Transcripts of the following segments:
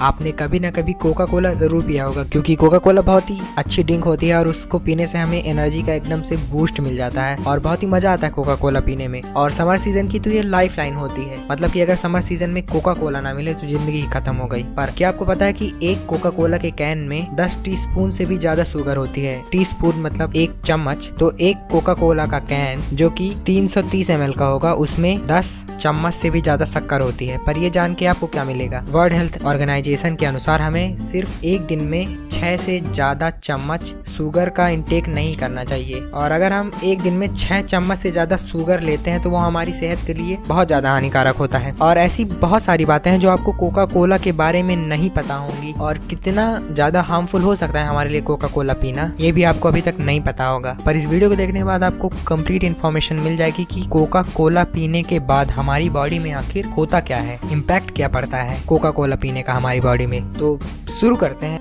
आपने कभी ना कभी कोका कोला ज़रूर पिया होगा, क्योंकि कोका कोला बहुत ही अच्छी ड्रिंक होती है और उसको पीने से हमें एनर्जी का एकदम से बूस्ट मिल जाता है और बहुत ही मज़ा आता है कोका कोला पीने में। और समर सीज़न की तो ये लाइफ लाइन होती है। मतलब की अगर समर सीज़न में कोका कोला ना मिले तो ज़िंदगी खत्म हो गई। पर क्या आपको पता है की एक कोका कोला के कैन में दस टी स्पून से भी ज़्यादा शुगर होती है? टी स्पून मतलब एक चम्मच। तो एक कोका कोला का कैन जो की तीन सौ तीस एम का होगा, उसमें दस चम्मच से भी ज़्यादा शक्कर होती है। पर ये जान के आपको क्या मिलेगा? वर्ल्ड हेल्थ ऑर्गेनाइजेशन के अनुसार हमें सिर्फ़ एक दिन में छह से ज़्यादा चम्मच शुगर का इंटेक नहीं करना चाहिए। और अगर हम एक दिन में छह चम्मच से ज़्यादा शुगर लेते हैं तो वो हमारी सेहत के लिए बहुत ज़्यादा हानिकारक होता है। और ऐसी बहुत सारी बातें हैं जो आपको कोका कोला के बारे में नहीं पता होंगी। और कितना ज़्यादा हार्मफुल हो सकता है हमारे लिए कोका कोला पीना, ये भी आपको अभी तक नहीं पता होगा। पर इस वीडियो को देखने के बाद आपको कंप्लीट इन्फॉर्मेशन मिल जाएगी कि कोका कोला पीने के बाद हमारी बॉडी में आखिर होता क्या है इम्पैक्ट क्या पड़ता है कोका कोला पीने का हमारी बॉडी में। तो शुरू करते हैं।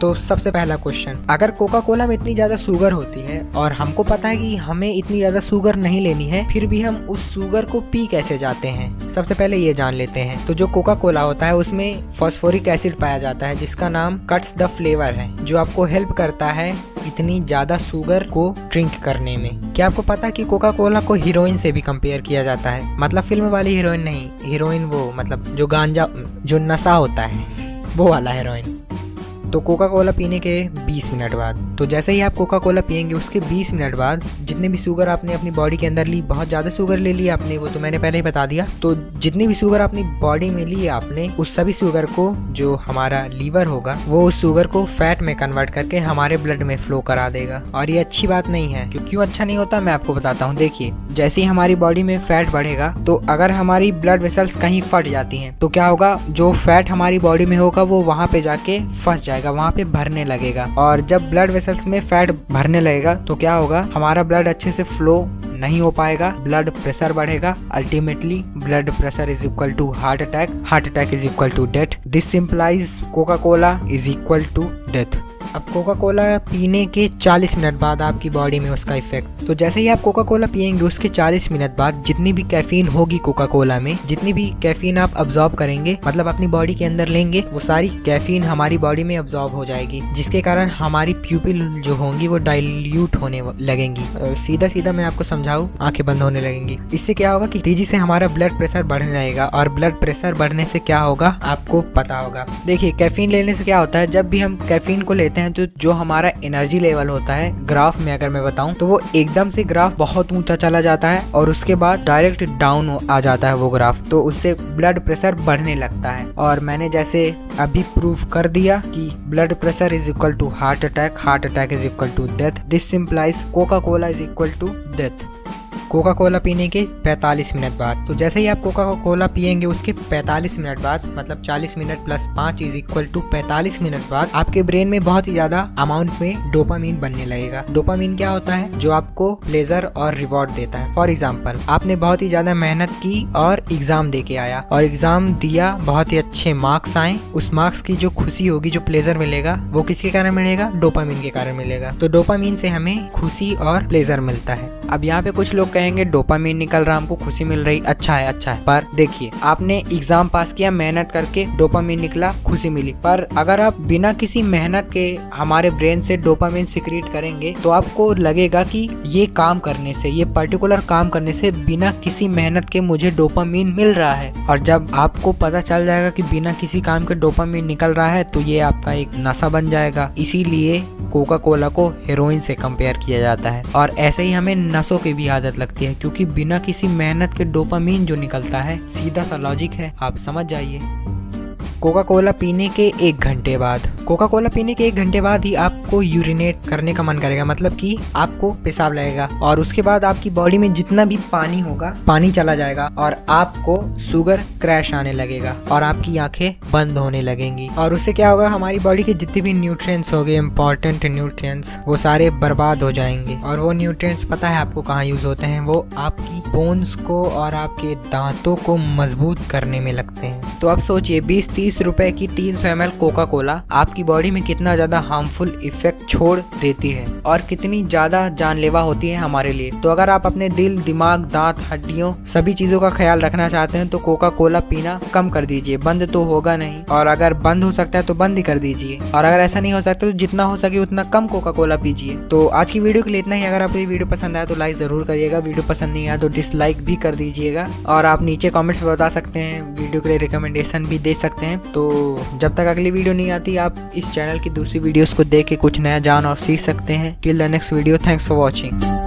तो सबसे पहला क्वेश्चन अगर कोका कोला में इतनी ज़्यादा शुगर होती है और हमको पता है कि हमें इतनी ज़्यादा शुगर नहीं लेनी है, फिर भी हम उस शुगर को पी कैसे जाते हैं? सबसे पहले ये जान लेते हैं। तो जो कोका कोला होता है, उसमें फॉस्फोरिक एसिड पाया जाता है, जिसका नाम कट्स द फ्लेवर है, जो आपको हेल्प करता है इतनी ज़्यादा शुगर को ड्रिंक करने में। क्या आपको पता है कि कोका कोला को हीरोइन से भी कंपेयर किया जाता है? मतलब फ़िल्म वाली हीरोइन नहीं हीरोइन वो मतलब जो गांजा, जो नशा होता है, वो वाला हीरोइन तो कोका कोला पीने के 20 मिनट बाद तो जैसे ही आप कोका कोला पियेंगे, उसके 20 मिनट बाद जितने भी शुगर आपने अपनी बॉडी के अंदर ली, बहुत ज़्यादा शुगर ले ली आपने, वो तो मैंने पहले ही बता दिया। तो जितनी भी शुगर अपनी बॉडी में ली आपने, उस सभी शुगर को जो हमारा लीवर होगा, वो उस शुगर को फैट में कन्वर्ट करके हमारे ब्लड में फ्लो करा देगा। और ये अच्छी बात नहीं है, क्यों क्यों अच्छा नहीं होता, मैं आपको बताता हूँ। देखिए, जैसे ही हमारी बॉडी में फैट बढ़ेगा तो अगर हमारी ब्लड वेसल्स कहीं फट जाती हैं तो क्या होगा, जो फैट हमारी बॉडी में होगा, वो वहाँ पे जाके फंस जाएगा। वहाँ पे भरने लगेगा। और जब ब्लड वेसल्स में फैट भरने लगेगा तो क्या होगा? हमारा ब्लड अच्छे से फ्लो नहीं हो पाएगा ब्लड प्रेशर बढ़ेगा। Ultimately blood pressure is equal to heart attack heart attack is equal to death this implies Coca Cola is equal to death अब कोका कोला पीने के 40 मिनट बाद आपकी बॉडी में उसका इफ़ेक्ट तो जैसे ही आप कोका कोला पियेंगे, उसके 40 मिनट बाद जितनी भी कैफीन होगी कोका कोला में, जितनी भी कैफीन आप अब्जॉर्ब करेंगे मतलब अपनी बॉडी के अंदर लेंगे, वो सारी कैफीन हमारी बॉडी में अब्जॉर्ब हो जाएगी, जिसके कारण हमारी प्यूपिल जो होंगी, वो डाइल्यूट होने लगेंगी। सीधा सीधा मैं आपको समझाऊ, आँखें बंद होने लगेंगी। इससे क्या होगा कि तेज़ी से हमारा ब्लड प्रेशर बढ़ने लगेगा, और ब्लड प्रेशर बढ़ने से क्या होगा, आपको पता होगा। देखिए कैफीन लेने से क्या होता है, जब भी हम कैफीन को लेते हैं तो जो हमारा एनर्जी लेवल होता है ग्राफ में अगर मैं बताऊँ तो वो एकदम से ग्राफ बहुत ऊँचा चला जाता है और उसके बाद डायरेक्ट डाउन आ जाता है वो ग्राफ तो उससे ब्लड प्रेशर बढ़ने लगता है। और मैंने जैसे अभी प्रूफ कर दिया कि blood pressure is equal to heart attack heart attack is equal to death this implies Coca Cola is equal to death Coca Cola पीने के 45 मिनट बाद। तो जैसे ही आप कोका कोला पियेंगे, उसके 45 मिनट बाद मतलब 40 minute plus 5 is equal to 45 minute बाद, आपके ब्रेन में बहुत ही ज़्यादा अमाउंट में डोपामीन बनने लगेगा। डोपामीन क्या होता है? जो आपको प्लेजर और रिवॉर्ड देता है। फॉर एग्ज़ाम्पल आपने बहुत ही ज़्यादा मेहनत की और एग्ज़ाम दे के आया और एग्ज़ाम दिया, बहुत ही अच्छे मार्क्स आए। उस मार्क्स की जो खुशी होगी, जो प्लेजर मिलेगा, वो किसके कारण मिलेगा? डोपामीन के कारण मिलेगा। तो डोपामीन से हमें खुशी और प्लेजर मिलता है। अब यहाँ पे कुछ लोग कहेंगे, डोपामीन निकल रहा, हमको खुशी मिल रही। अच्छा है अच्छा है। पर देखिए, आपने एग्ज़ाम पास किया, मेहनत करके डोपामीन निकला, खुशी मिली। पर अगर आप बिना किसी मेहनत के हमारे ब्रेन से डोपामीन सिक्रिएट करेंगे तो आपको लगेगा कि ये काम करने से, ये पर्टिकुलर काम करने से बिना किसी मेहनत के मुझे डोपामीन मिल रहा है। और जब आपको पता चल जाएगा कि बिना किसी काम के डोपामीन निकल रहा है तो ये आपका एक नशा बन जाएगा। इसीलिए कोका कोला को हेरोइन से कंपेयर किया जाता है। और ऐसे ही हमें नसों की भी आदत लगती है, क्योंकि बिना किसी मेहनत के डोपामीन जो निकलता है, सीधा सा लॉजिक है। आप समझ जाइए। कोका कोला पीने के एक घंटे बाद कोका कोला पीने के एक घंटे बाद ही आपको यूरिनेट करने का मन करेगा। मतलब कि आपको पेशाब लगेगा। और उसके बाद आपकी बॉडी में जितना भी पानी होगा, पानी चला जाएगा और आपको शुगर क्रैश आने लगेगा और आपकी आँखें बंद होने लगेंगी। और उससे क्या होगा? हमारी बॉडी के जितने भी न्यूट्रिएंट्स हो गए इम्पोर्टेंट न्यूट्रिएंट्स वो सारे बर्बाद हो जाएँगे। और वो न्यूट्रिएंट्स पता है आपको कहाँ यूज़ होते हैं? वो आपकी बोन्स को और आपके दांतों को मज़बूत करने में लगते हैं। तो अब सोचिए बीस तीस रुपए की तीन सौ एम कोका कोला आपकी बॉडी में कितना ज़्यादा हार्मफुल इफ़ेक्ट छोड़ देती है और कितनी ज़्यादा जानलेवा होती है हमारे लिए। तो अगर आप अपने दिल, दिमाग, दांत, हड्डियों, सभी चीज़ों का ख्याल रखना चाहते हैं तो कोका कोला पीना कम कर दीजिए। बंद तो होगा नहीं। और अगर बंद हो सकता है तो बंद ही कर दीजिए। और अगर ऐसा नहीं हो सकता तो जितना हो सके उतना कम कोका कोला पीजिए। तो आज की वीडियो के लिए इतना ही। अगर आपको ये वीडियो पसंद आया तो लाइक ज़रूर करिएगा। वीडियो पसंद नहीं आया तो डिसलाइक भी कर दीजिएगा। और आप नीचे कॉमेंट्स में बता सकते हैं। वीडियो के लिए रिकमेंडेशन भी दे सकते हैं। तो जब तक अगली वीडियो नहीं आती, आप इस चैनल की दूसरी वीडियोस को देख के कुछ नया जान और सीख सकते हैं। Till the next video thanks for watching